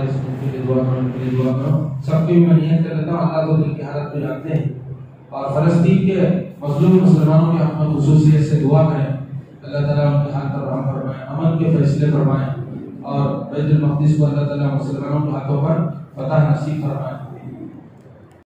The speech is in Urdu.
اس کے لیے دعا کرو، ان کے لیے دعا کرو۔ سب کی میں نیت کر لیتا ہوں اللہ تو دل کی حالت کو جانتے ہیں۔ اور فلسطین کے مظلوم مسلمانوں کے ہم خصوصیت سے دعا کریں۔ اللہ تعالیٰ ان کے ہاتھ پر رحم فرمائیں امن کے فیصلے فرمائیں اور بیت المقدس کو اللہ تعالیٰ مسلمانوں کے ہاتھوں پر فتح نصیب فرمائیں